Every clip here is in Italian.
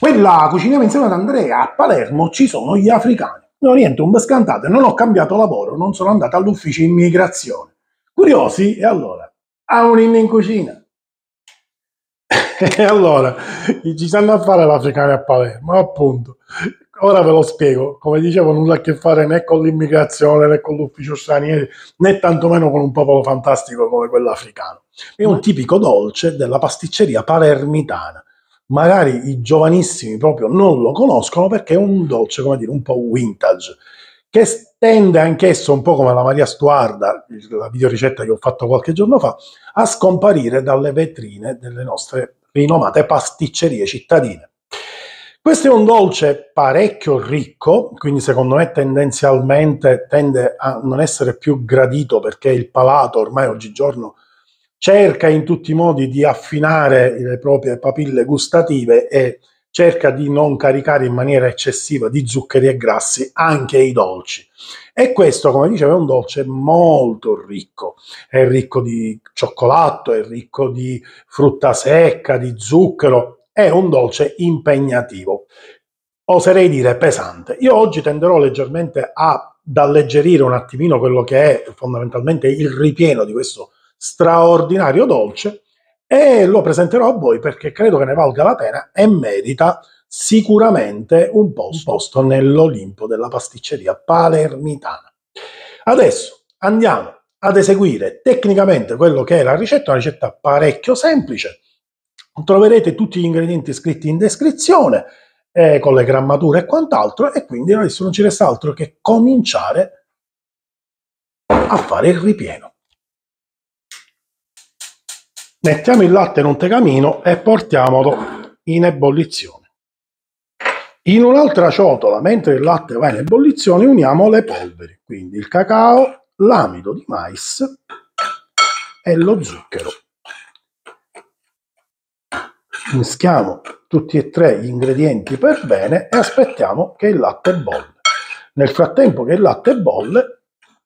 Quella cuciniamo insieme ad Andrea, a Palermo ci sono gli africani. No, niente, un bescantate, non ho cambiato lavoro, non sono andato all'ufficio immigrazione. Curiosi? E allora? Ha un inno in cucina. e allora, ci stanno a fare l'africano a Palermo, appunto. Ora ve lo spiego, come dicevo, nulla a che fare né con l'immigrazione né con l'ufficio stranieri, né tantomeno con un popolo fantastico come quello africano. È un tipico dolce della pasticceria palermitana. Magari i giovanissimi proprio non lo conoscono perché è un dolce, come dire, un po' vintage, che tende anch'esso, un po' come la Maria Stuarda, la videoricetta che ho fatto qualche giorno fa, a scomparire dalle vetrine delle nostre rinomate pasticcerie cittadine. Questo è un dolce parecchio ricco, quindi secondo me tendenzialmente tende a non essere più gradito perché il palato ormai oggigiorno cerca in tutti i modi di affinare le proprie papille gustative e cerca di non caricare in maniera eccessiva di zuccheri e grassi anche i dolci. E questo, come dicevo, è un dolce molto ricco. È ricco di cioccolato, è ricco di frutta secca, di zucchero. È un dolce impegnativo. Oserei dire pesante. Io oggi tenderò leggermente ad alleggerire un attimino quello che è fondamentalmente il ripieno di questo straordinario dolce e lo presenterò a voi perché credo che ne valga la pena e merita sicuramente un posto nell'Olimpo della pasticceria palermitana. Adesso andiamo ad eseguire tecnicamente quello che è la ricetta, una ricetta parecchio semplice. Troverete tutti gli ingredienti scritti in descrizione eh, con le grammature e quant'altro e quindi adesso non ci resta altro che cominciare a fare il ripieno. Mettiamo il latte in un tegamino e portiamolo in ebollizione. In un'altra ciotola, mentre il latte va in ebollizione, uniamo le polveri, quindi il cacao, l'amido di mais e lo zucchero. Mischiamo tutti e tre gli ingredienti per bene e aspettiamo che il latte bolle. Nel frattempo che il latte bolle,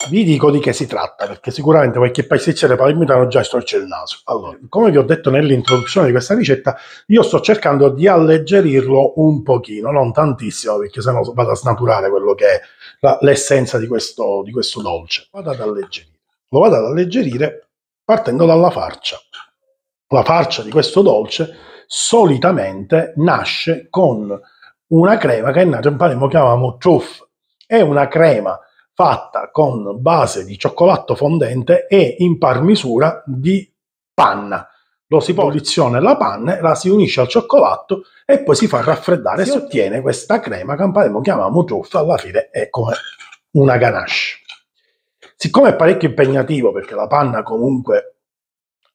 vi dico di che si tratta, perché sicuramente qualche pasticcere palermitano già storce il naso. Allora, come vi ho detto nell'introduzione di questa ricetta, io sto cercando di alleggerirlo un pochino, non tantissimo, perché sennò vado a snaturare quello che è la, l'essenza di questo, di questo dolce. Vado ad alleggerire. Lo vado ad alleggerire partendo dalla farcia. La farcia di questo dolce solitamente nasce con una crema che in Palermo chiamiamo truff. È una crema fatta con base di cioccolato fondente e in par misura di panna. Lo si posiziona la panna, la si unisce al cioccolato e poi si fa raffreddare e si ottiene questa crema che in Palermo chiamiamo truffa, alla fine è come una ganache. Siccome è parecchio impegnativo perché la panna comunque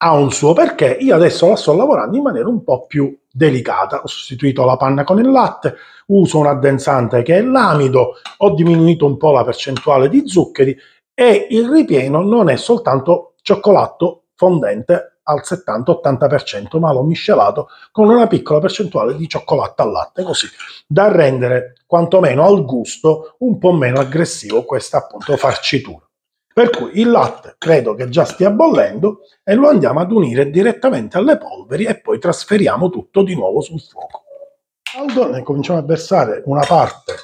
ha un suo perché, io adesso la sto lavorando in maniera un po' più delicata. Ho sostituito la panna con il latte, uso un addensante che è l'amido, ho diminuito un po' la percentuale di zuccheri e il ripieno non è soltanto cioccolato fondente al 70-80%, ma l'ho miscelato con una piccola percentuale di cioccolato al latte, così da rendere quantomeno al gusto un po' meno aggressivo questa appunto farcitura. Per cui il latte credo che già stia bollendo e lo andiamo ad unire direttamente alle polveri e poi trasferiamo tutto di nuovo sul fuoco. Allora ne cominciamo a versare una parte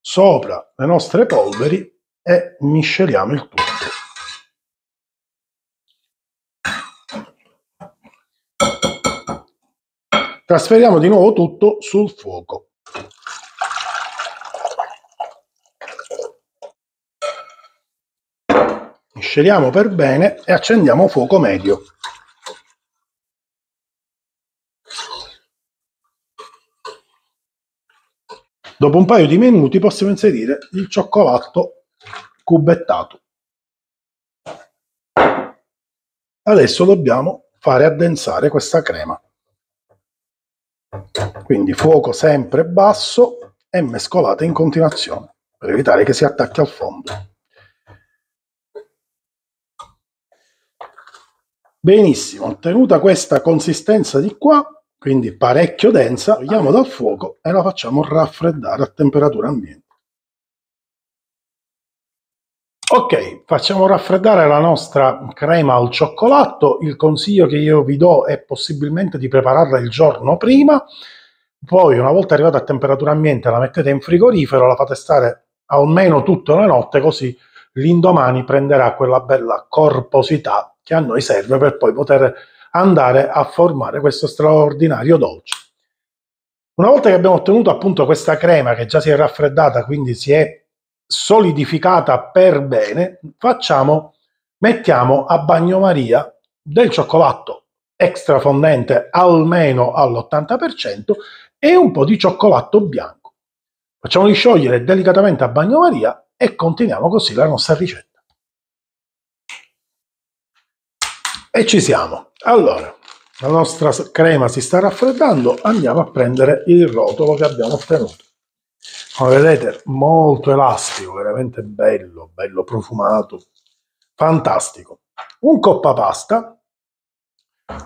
sopra le nostre polveri e misceliamo il tutto. Trasferiamo di nuovo tutto sul fuoco. Misceliamo per bene e accendiamo fuoco medio. Dopo un paio di minuti possiamo inserire il cioccolato cubettato. Adesso dobbiamo fare addensare questa crema. Quindi fuoco sempre basso e mescolate in continuazione per evitare che si attacchi al fondo. Benissimo, ottenuta questa consistenza di qua, quindi parecchio densa, togliamo dal fuoco e la facciamo raffreddare a temperatura ambiente. Ok, facciamo raffreddare la nostra crema al cioccolato. Il consiglio che io vi do è possibilmente di prepararla il giorno prima. Poi, una volta arrivata a temperatura ambiente, la mettete in frigorifero, la fate stare almeno tutta la notte, così l'indomani prenderà quella bella corposità che a noi serve per poi poter andare a formare questo straordinario dolce. Una volta che abbiamo ottenuto appunto questa crema che già si è raffreddata, quindi si è solidificata per bene, facciamo, mettiamo a bagnomaria del cioccolato extra fondente almeno all'80% e un po' di cioccolato bianco. Facciamoli sciogliere delicatamente a bagnomaria e continuiamo così la nostra ricetta. E ci siamo. Allora, la nostra crema si sta raffreddando, andiamo a prendere il rotolo che abbiamo ottenuto. Come vedete, molto elastico, veramente bello, bello profumato, fantastico. Un coppa pasta,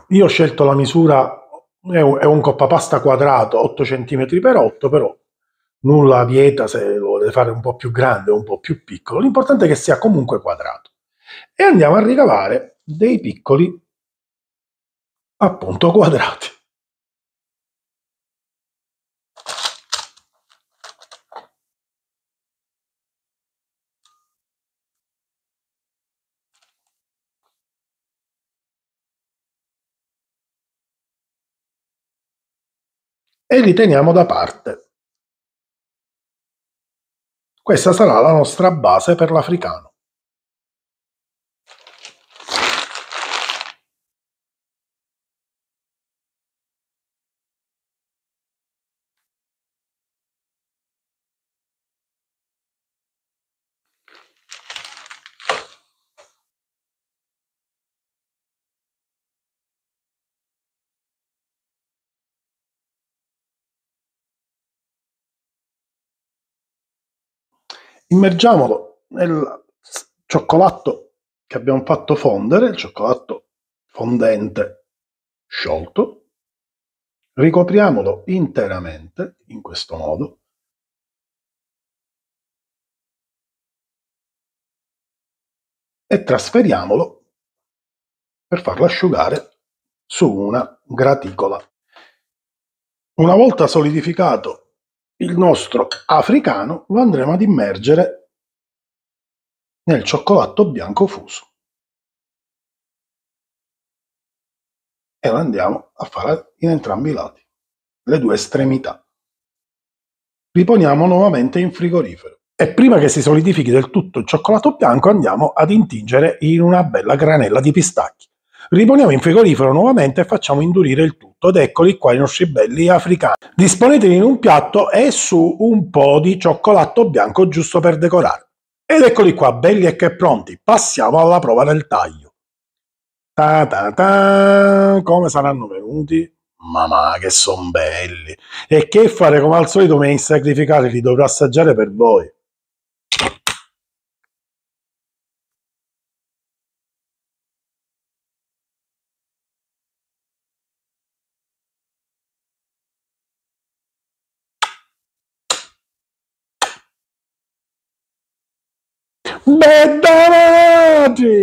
io ho scelto la misura, è un, coppa pasta quadrato 8 cm x 8, però nulla vieta se lo volete fare un po' più grande o un po' più piccolo, l'importante è che sia comunque quadrato. E andiamo a ricavare dei piccoli appunto quadrati. e li teniamo da parte. Questa sarà la nostra base per l'africano. Immergiamolo nel cioccolato che abbiamo fatto fondere, il cioccolato fondente sciolto, ricopriamolo interamente in questo modo e trasferiamolo per farlo asciugare su una graticola. Una volta solidificato il nostro africano lo andremo ad immergere nel cioccolato bianco fuso e lo andiamo a fare in entrambi i lati, le due estremità. Riponiamo nuovamente in frigorifero e prima che si solidifichi del tutto il cioccolato bianco andiamo ad intingere in una bella granella di pistacchi. Riponiamo in frigorifero nuovamente e facciamo indurire il tutto ed eccoli qua i nostri belli africani. Disponeteli in un piatto e su un po' di cioccolato bianco giusto per decorare. Ed eccoli qua, belli e che pronti. Passiamo alla prova del taglio. Ta ta ta, come saranno venuti? Mamma che sono belli! E che fare come al solito mi sacrificare, li dovrò assaggiare per voi. Medalade!